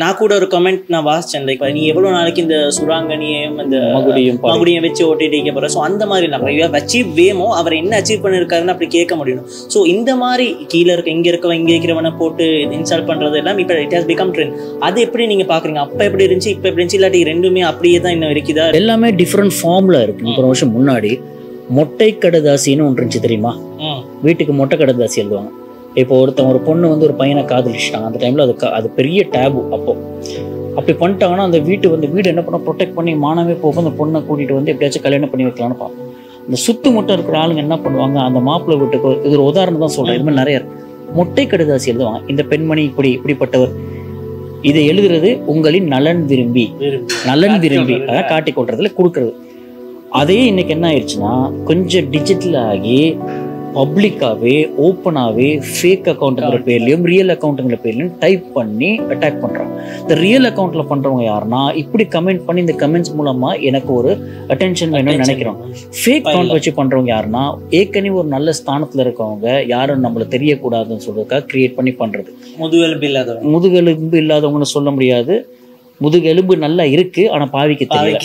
நான் கூட ஒரு கமெண்ட் நான் வாசிச்சேன். லைக் நீ எவ்வளவு நாளைக்கு இந்த சுராங்கனியையும் இந்த மகுடியும் பாடி- மகுடியை வச்சு ஓட்டிட்டு போற. ஸோ அந்த மாதிரி நம்ம அச்சீவ் வேமோ அவர் என்ன அச்சீவ் பண்ணிருக்காருன்னு அப்படி கேட்க முடியும் ஸோ இந்த மாதிரி கீழே இருக்க இங்க இருக்கவன் இங்க இருக்கிறவனை போட்டு இன்ஸ்டால் பண்றது எல்லாம் இப்போ இட் ஹாஸ் பிகம் ட்ரெண்ட் அது எப்படி நீங்க பாக்குறீங்க? அப்ப எப்படி இருந்துச்சு இப்ப எப்படி இருந்துச்சு? இல்லாட்டி ரெண்டுமே அப்படியே தான் இன்னும் இருக்குதா? எல்லாமே டிஃப்ரெண்ட் ஃபார்ம்ல இருக்கு. முப்பது வருஷம் முன்னாடி மொட்டை கடுதாசின்னு ஒன்று இருந்துச்சு தெரியுமா? வீட்டுக்கு மொட்டை கடுதாசி எழுதுவாங்க. இப்போ ஒருத்தன் ஒரு பொண்ணு வந்து ஒரு பையனை காதலிச்சிட்டாங்க அந்த டைம்ல அது அது பெரிய டேபு அப்போ. அப்படி பண்ணிட்டாங்கன்னா அந்த வீட்டு வந்து வீடு என்ன பண்ண ப்ரொடெக்ட் பண்ணி மானமே போக அந்த பொண்ணை கூட்டிட்டு வந்து எப்படியாச்சும் கல்யாணம் பண்ணி வைக்கலாம்னு பார்ப்போம். இந்த சுத்து முட்டை இருக்கிற ஆளுங்க என்ன பண்ணுவாங்க? அந்த மாப்பிள்ளை வீட்டுக்கு இது ஒரு உதாரணம் தான் சொல்றேன். இது மாதிரி நிறைய இருக்கு. மொட்டை கடுதாசி எழுதுவாங்க. இந்த பெண்மணி இப்படி இப்படிப்பட்டவர். இதை எழுதுறது உங்களின் நலன் விரும்பி. நலன் விரும்பி. கொள்றது. அதாவது காட்டி கொள்றதுல கொடுக்கறது. அதே இன்னைக்கு என்ன ஆயிடுச்சுன்னா கொஞ்சம் டிஜிட்டல் ஆகி பப்ளிக்காவே ஓப்பனாகவே ஃபேக் அக்கௌண்ட்டுங்கிற பேர்லையும் ரியல் அக்கௌண்ட்டுங்கிற பேர்லையும் டைப் பண்ணி அட்டாக் பண்றாங்க. இந்த ரியல் அக்கௌண்ட்ல பண்றவங்க யாருன்னா இப்படி கமெண்ட் பண்ணி இந்த கமெண்ட்ஸ் மூலமா எனக்கு ஒரு அட்டென்ஷன் வேணும்னு நினைக்கிறோம். ஃபேக் அக்கௌண்ட் வச்சு பண்றவங்க யாருன்னா ஏற்கனவே ஒரு நல்ல ஸ்தானத்துல இருக்கவங்க யாரும் நம்மள தெரியக்கூடாதுன்னு சொல்றதுக்காக கிரியேட் பண்ணி பண்றது. முதுகெலும்பு இல்லாதவன் முதுகெலும்பு இல்லாதவங்கன்னு சொல்ல முடியாது. முதுகெலும்பு நல்லா இருக்கு ஆனா பாவிக்கு தெரியல.